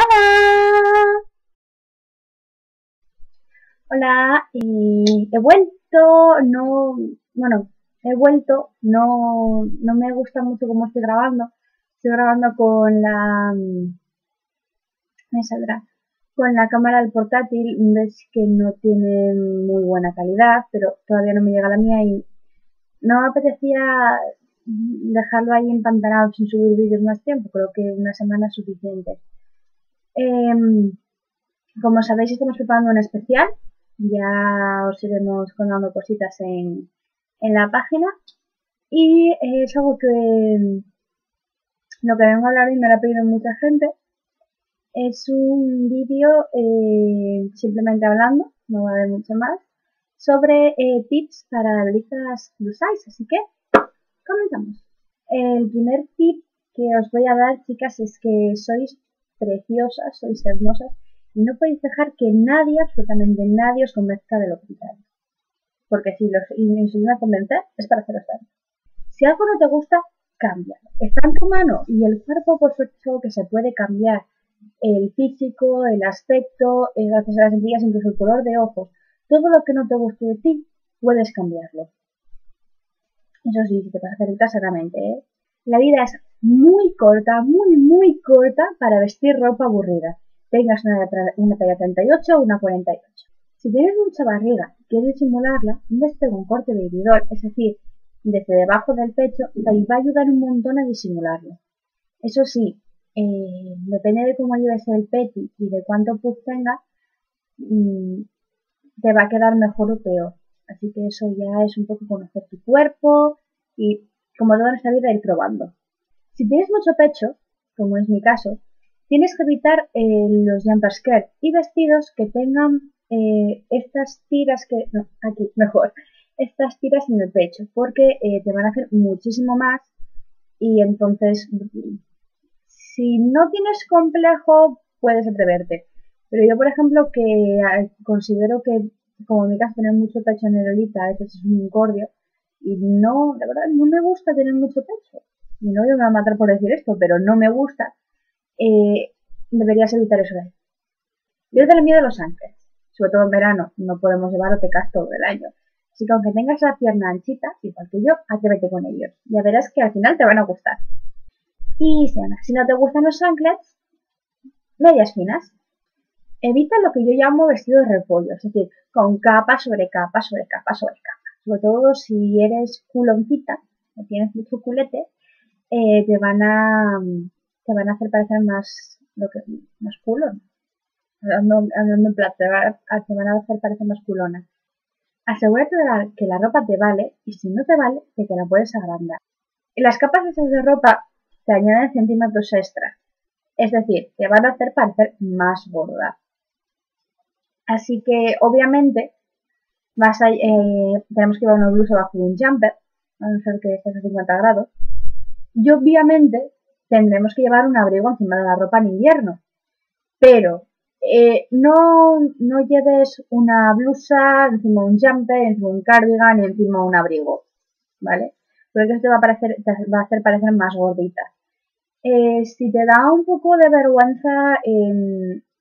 Hola. Hola, he vuelto, no, bueno, he vuelto, no, no me gusta mucho cómo estoy grabando. Estoy grabando con la, me saldrá, con la cámara del portátil, ves que no tiene muy buena calidad, pero todavía no me llega la mía y no me apetecía dejarlo ahí empantanado sin subir vídeos más tiempo, creo que una semana es suficiente. Em, como sabéis, estamos preparando un especial. Ya os iremos colgando cositas en, en la página. Y es algo que lo que vengo a hablar y me lo ha pedido mucha gente. Es un vídeo eh, simplemente hablando, no va a haber mucho más, sobre eh, tips para listas plus size. Así que comenzamos. El primer tip que os voy a dar, chicas, es que sois preciosas, sois hermosas y no podéis dejar que nadie, absolutamente nadie, os convenzca de lo contrario. Porque si los a convencer es para haceros daño. Si algo no te gusta, cambia. Está en tu mano y el cuerpo, por supuesto, que se puede cambiar. El físico, el aspecto, eh, gracias a las encías, incluso el color de ojos. Todo lo que no te guste de ti, puedes cambiarlo. Eso sí, te pasa hacer exactamente, ¿eh? La vida es muy corta, muy, muy corta para vestir ropa aburrida. Tengas una, una talla 38 o una 48. Si tienes mucha barriga y quieres disimularla, un despego un corte de es decir, desde debajo del pecho, te va a ayudar un montón a disimularlo. Eso sí, eh, depende de cómo lleves el peti y de cuánto pus tenga, mm, te va a quedar mejor o peor. Así que eso ya es un poco conocer tu cuerpo y como toda nuestra vida ir probando. Si tienes mucho pecho, como es mi caso, tienes que evitar eh, los jumper skirt y vestidos que tengan eh, estas tiras que, no, aquí, mejor, estas tiras en el pecho, porque eh, te van a hacer muchísimo más y entonces, si no tienes complejo, puedes atreverte. Pero yo, por ejemplo, que considero que, como mi caso, tener mucho pecho en el olita, es un incordio, y no, de verdad, no me gusta tener mucho pecho. Mi novio me va a matar por decir esto, pero no me gusta. Eh, deberías evitar eso de ahí. Yo tengo miedo a los ángeles. Sobre todo en verano, no podemos llevar OTKs todo el año. Así que aunque tengas la pierna anchita, igual que yo, atrévete con ellos. Ya verás que al final te van a gustar. Y si no te gustan los anklets, medias finas. Evita lo que yo llamo vestido de repollo, es decir, con capa sobre capa sobre capa sobre capa sobre todo si eres culoncita o tienes mucho culete, eh, te van a te van a hacer parecer más lo que más culón. Hablando, en plata, te, van a hacer parecer más culona. Asegúrate de que la ropa te vale y si no te vale, que te la puedes agrandar. Y las capas esas de ropa te añaden centímetros extra. Es decir, te van a hacer parecer más gorda. Así que, obviamente, vas a, eh, tenemos que llevar una blusa bajo un jumper, a no ser que estés a 50 grados. Y obviamente tendremos que llevar un abrigo encima de la ropa en invierno. Pero eh, no, no lleves una blusa encima de un jumper, encima de un cardigan y encima de un abrigo. ¿Vale? Porque esto te va a, parecer, te va a hacer parecer más gordita. Eh, si te da un poco de vergüenza,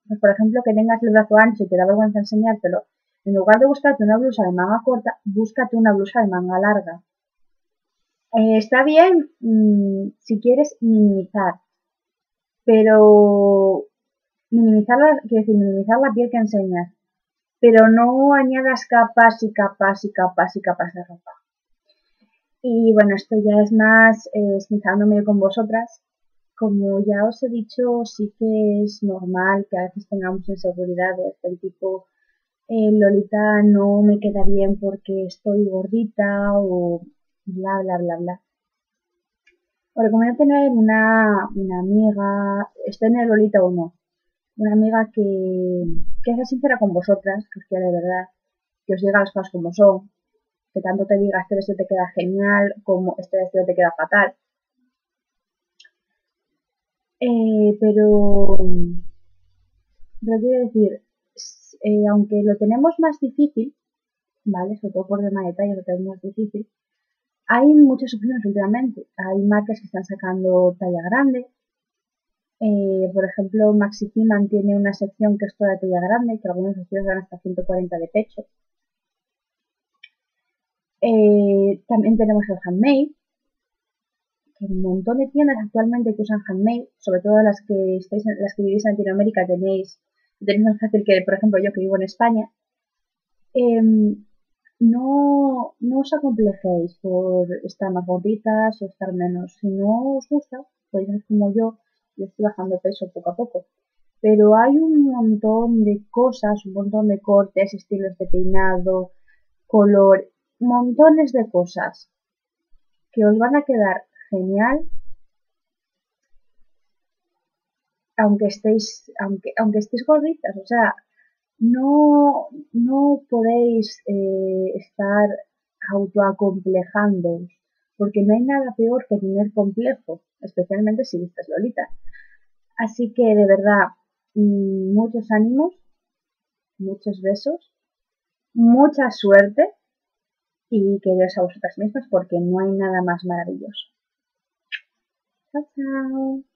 pues por ejemplo, que tengas el brazo ancho y te da vergüenza enseñártelo, en lugar de buscarte una blusa de manga corta, búscate una blusa de manga larga. Eh, está bien mm, si quieres minimizar, pero minimizar la, decir, minimizar la piel que enseñas, pero no añadas capas y capas y capas y capas de ropa. Y bueno, esto ya es más eh, con vosotras. Como ya os he dicho, sí que es normal que a veces tengamos inseguridades del tipo eh, Lolita no me queda bien porque estoy gordita o bla, bla, bla, bla. Os recomiendo tener una, una amiga, esté en el Lolita o no, una amiga que, que sea sincera con vosotras, que os de verdad, que os diga las cosas como son, que tanto te diga este vestido te queda genial como este vestido te queda fatal. Eh, pero, pero quiero decir, eh, aunque lo tenemos más difícil, ¿vale? Sobre todo por tema de talla lo tenemos más difícil, hay muchas opciones últimamente. Hay marcas que están sacando talla grande, Eh, por ejemplo, Maxi tiene una sección que es toda talla grande, que algunos vestidos dan hasta 140 de pecho. Eh, también tenemos el handmade, que un montón de tiendas actualmente que usan handmade, sobre todo las que estáis las que vivís en Latinoamérica tenéis, tenéis más fácil que, por ejemplo, yo que vivo en España. Em, no, no os acomplejéis por estar más gorditas o estar menos. Si no os gusta, podéis hacer como yo, yo estoy bajando peso poco a poco. Pero hay un montón de cosas, un montón de cortes, estilos de peinado, color, montones de cosas que os van a quedar genial aunque estéis, aunque, aunque estéis gorditas, o sea, no, no podéis eh, estar autoacomplejando, porque no hay nada peor que tener complejo, especialmente si estás Lolita. Así que de verdad, mm, muchos ánimos, muchos besos, mucha suerte y queréis a vosotras mismas porque no hay nada más maravilloso. Chao, chao.